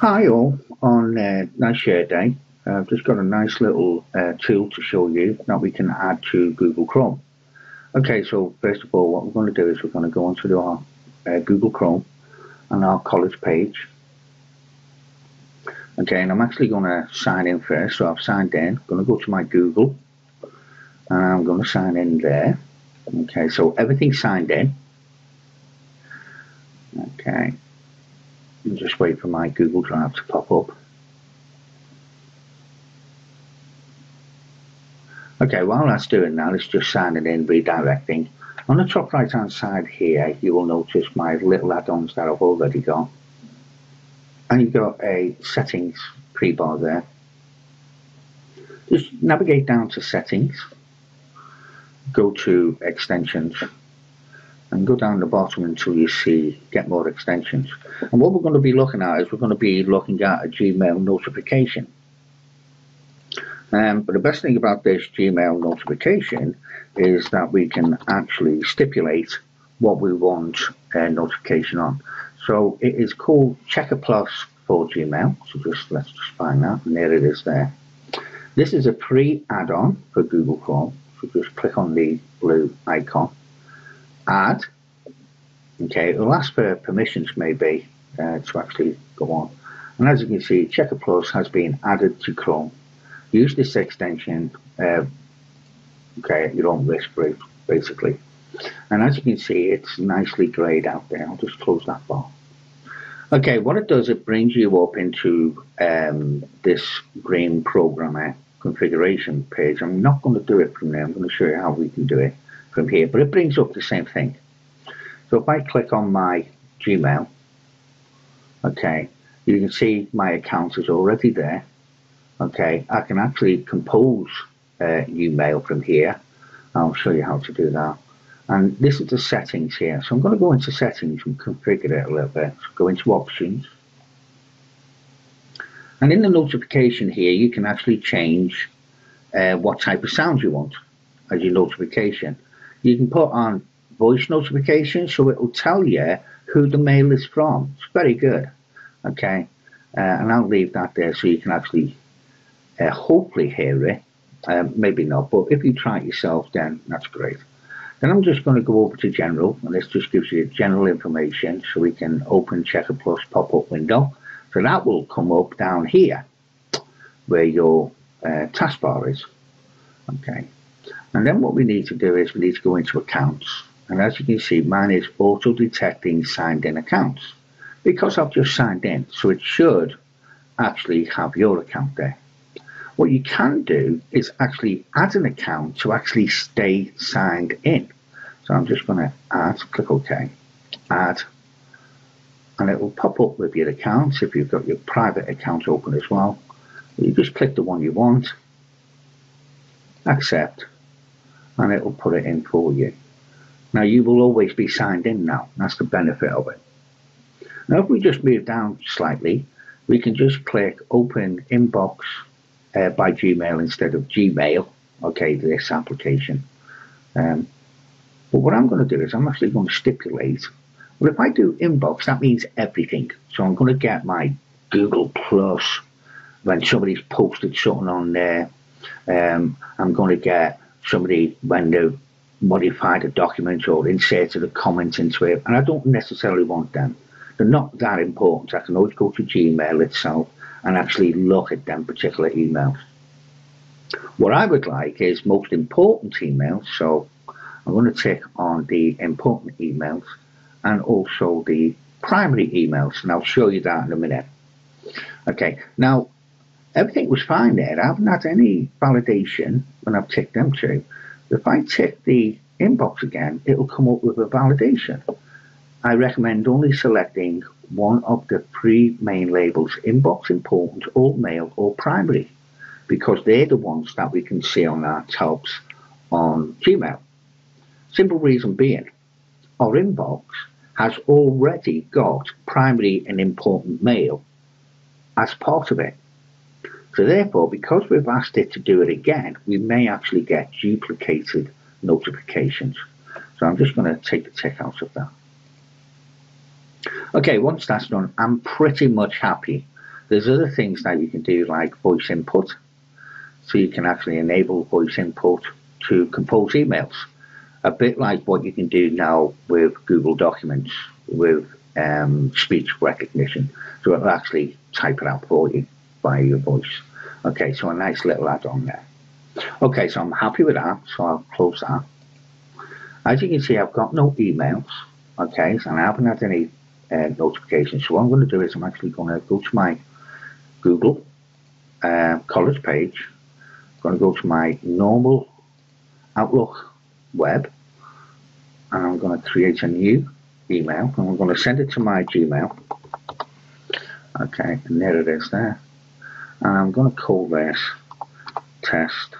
Hi all, on uh, Nice Share Day, I've just got a nice little uh, tool to show you that we can add to Google Chrome. Okay, so first of all, what we're going to do is we're going to go onto our uh, Google Chrome and our college page. Okay, and I'm actually going to sign in first, so I've signed in. I'm going to go to my Google and I'm going to sign in there. Okay, so everything's signed in. Okay, and just wait for my Google Drive to pop up. Okay, while that's doing that, it's just signing in, redirecting. On the top right hand side here, you will notice my little add-ons that I've already got. And you've got a settings pre-bar there. Just navigate down to settings, go to extensions, and go down the bottom until you see get more extensions. And what we're going to be looking at is we're going to be looking at a Gmail notification. Um, but the best thing about this Gmail notification is that we can actually stipulate what we want a notification on. So it is called Checker Plus for Gmail. So just let's just find that, and there it is there. This is a free add-on for Google Chrome. So just click on the blue icon add. Okay, it'll ask for permissions maybe uh, to actually go on. And as you can see, Checker Plus has been added to Chrome. Use this extension, uh, okay, at your own risk, basically. And as you can see, it's nicely grayed out there. I'll just close that bar. Okay, what it does, it brings you up into um, this green programmer configuration page. I'm not going to do it from there. I'm going to show you how we can do it from here, but it brings up the same thing. So if I click on my Gmail, okay, you can see my account is already there. Okay, I can actually compose uh, new mail from here. I'll show you how to do that. And this is the settings here. So I'm going to go into settings and configure it a little bit. So go into options. And in the notification here, you can actually change uh, what type of sound you want as your notification. You can put on voice notifications so it will tell you who the mail is from. It's very good. Okay. Uh, and I'll leave that there so you can actually uh, hopefully hear it. Um, maybe not, but if you try it yourself, then that's great. Then I'm just going to go over to general, and this just gives you general information so we can open Checker Plus pop-up window. So that will come up down here where your uh, taskbar is. Okay. And then what we need to do is we need to go into accounts. And as you can see, mine is auto detecting signed in accounts because I've just signed in. So it should actually have your account there. What you can do is actually add an account to actually stay signed in. So I'm just going to add, click OK, add, and it will pop up with your accounts if you've got your private account open as well. You just click the one you want, accept, and it will put it in for you. Now you will always be signed in now. That's the benefit of it. Now if we just move down slightly, we can just click open inbox uh, by Gmail instead of Gmail. Okay, this application. Um, but what I'm going to do is I'm actually going to stipulate. Well, if I do inbox, that means everything. So I'm going to get my Google Plus when somebody's posted something on there. Um, I'm going to get somebody when they modified a document or inserted a comment into it, and I don't necessarily want them. They're not that important. I can always go to Gmail itself and actually look at them particular emails. What I would like is most important emails, so I'm going to tick on the important emails and also the primary emails, and I'll show you that in a minute. Okay, now everything was fine there. I haven't had any validation when I've ticked them to. If I tick the inbox again, it'll come up with a validation. I recommend only selecting one of the three main labels, inbox, important, alt mail, or primary, because they're the ones that we can see on our tabs on Gmail. Simple reason being, our inbox has already got primary and important mail as part of it. So therefore, because we've asked it to do it again, we may actually get duplicated notifications. So I'm just going to take the tick out of that. Okay, once that's done, I'm pretty much happy. There's other things that you can do like voice input. So you can actually enable voice input to compose emails. A bit like what you can do now with Google Documents with um, speech recognition. So it'll actually type it out for you by your voice. Okay, so a nice little add-on there. Okay, so I'm happy with that, so I'll close that. As you can see, I've got no emails, okay, and I haven't had any uh, notifications. So what I'm going to do is I'm actually going to go to my Google uh, college page. I'm going to go to my normal Outlook web, and I'm going to create a new email, and I'm going to send it to my Gmail. Okay, and there it is there. And I'm going to call this test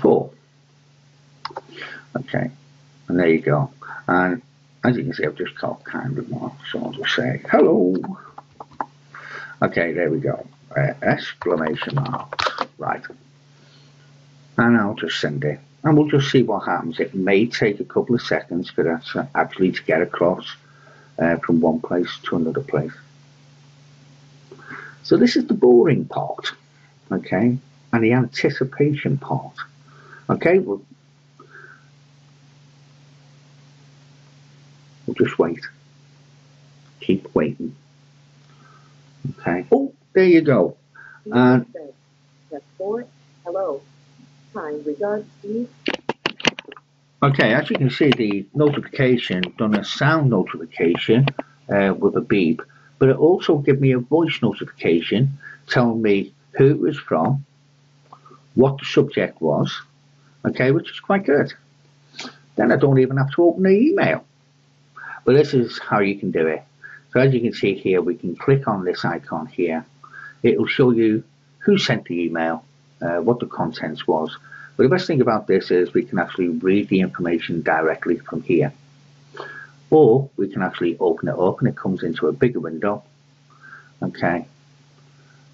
4. Okay, and there you go. And as you can see, I've just called kind remark, so I'll just say hello. Okay, there we go. Uh, exclamation mark. Right. And I'll just send it. And we'll just see what happens. It may take a couple of seconds for that to actually to get across uh, from one place to another place. So this is the boring part, okay, and the anticipation part. Okay, well, we'll just wait. Keep waiting. Okay. Oh, there you go. And hello. Kind regards, Steve. Okay, as you can see, the notification done a sound notification uh, with a beep, but it also gave me a voice notification telling me who it was from, what the subject was, okay, which is quite good. Then I don't even have to open the email. But this is how you can do it. So as you can see here, we can click on this icon here. It will show you who sent the email, uh, what the contents was. But the best thing about this is we can actually read the information directly from here. Or we can actually open it up and it comes into a bigger window. Okay.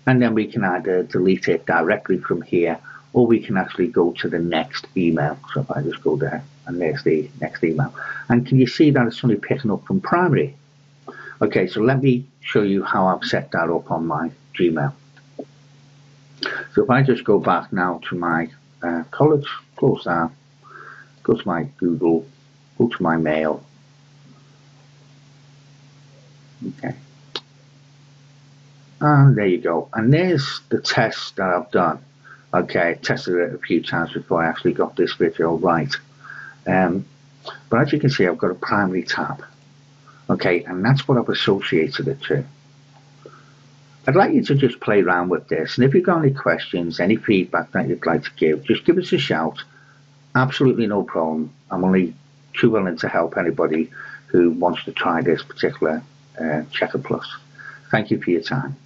And then we can either delete it directly from here or we can actually go to the next email. So if I just go there and there's the next email. And can you see that it's only picking up from primary? Okay, so let me show you how I've set that up on my Gmail. So if I just go back now to my uh, college, close that, go to my Google, go to my mail. Okay. And there you go. And there's the test that I've done. Okay, tested it a few times before I actually got this video right. Um, but as you can see, I've got a primary tab. Okay, and that's what I've associated it to. I'd like you to just play around with this. And if you've got any questions, any feedback that you'd like to give, just give us a shout. Absolutely no problem. I'm only too willing to help anybody who wants to try this particular uh, Checker Plus. Thank you for your time.